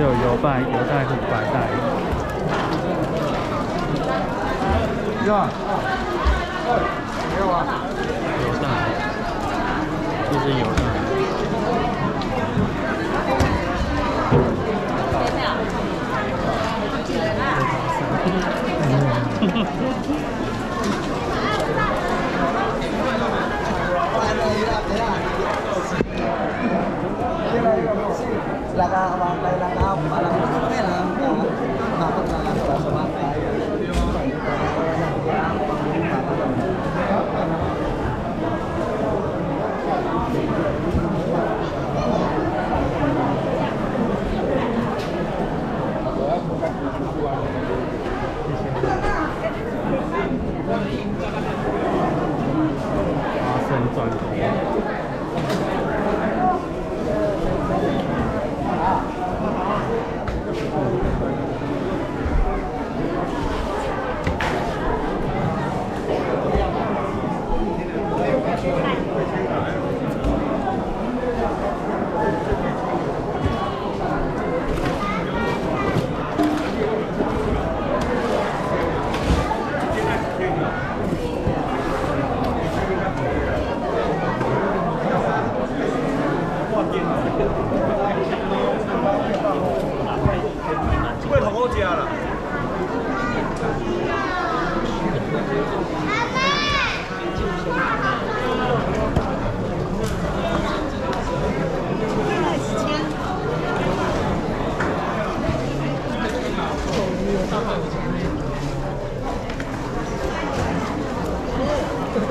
又有油拜、油带和白带。有啊，没有啊？油带，这是油带。花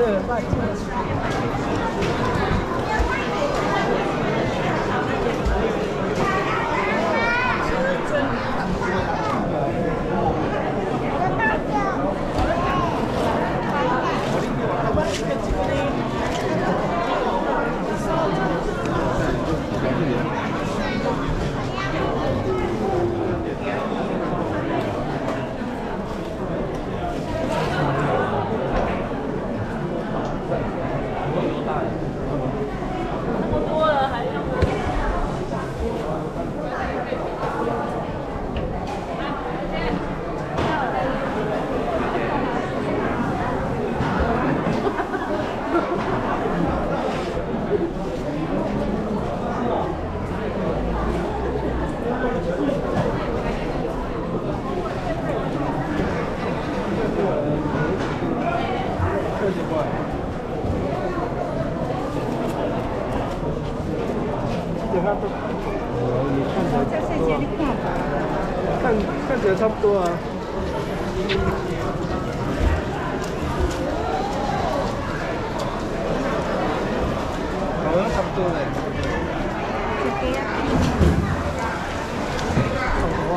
Thank you. 看起来差不多啊。好像差不多嘞。这边哇，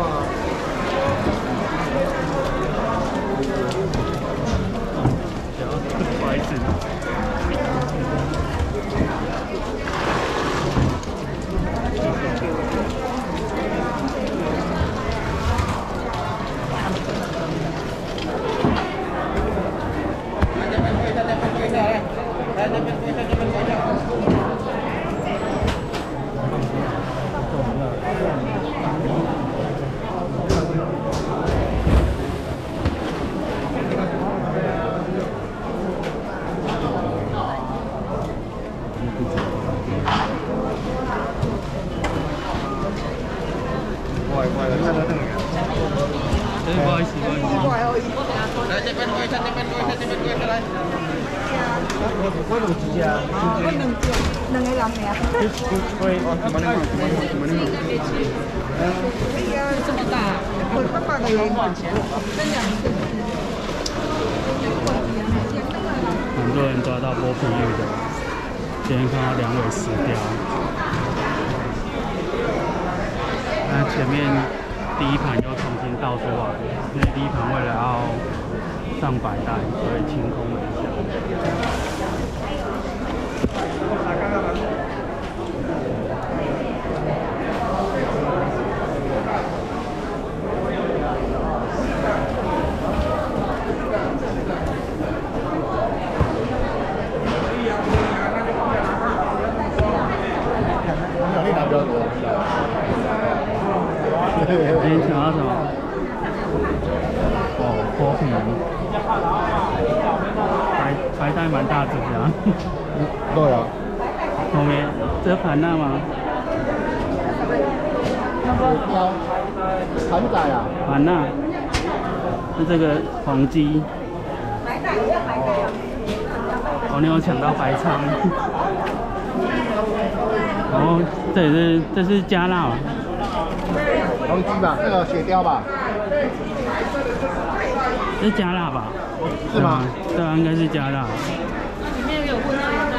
不好意思。怪怪的，看到那个。哎，不好意思，不好意思。来这边过，这边过，这边过，来。我我两只啊，我两只，两个人尔。会哦，怎么能怎么能怎么能？哎呀，这么大，我爸爸的也，很多人抓到剥皮鱼的，今天看到两尾死掉。那前面第一盘又重新倒出来，因为第一盘为了要上百袋，所以清空了一下。今天想要什么？哦，剥皮，白白带蛮大只的、啊。对啊。后面这盘那吗？雕，盘仔啊。盘那，是这个黄鸡。哦，你有抢到白鲳。哦，这也是这是加辣吗？黄鸡吧，那个雪雕吧。这是加辣吧？是吗？对啊，应该是加辣。里面有混合油袋，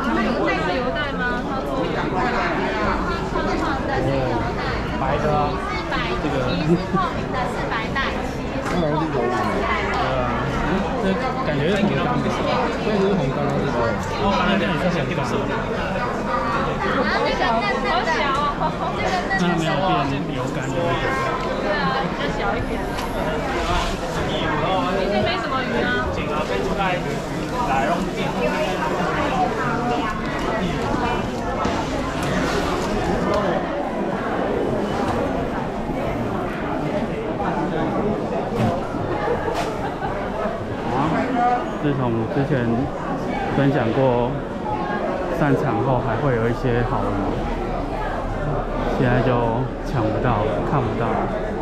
你们有带是油袋吗？他说有。的是油袋，白的啊。是白这个皮是透明的，是白带。这感觉是红缸的。这是红刚刚这个。哦，那这里是小缸。然后那个嫩嫩的，这个嫩那没有，变油干的。对啊，比较小一点。今天没什么鱼啊。啊，自从之前分享过散场后还会有一些好鱼，现在就抢不到了，看不到了。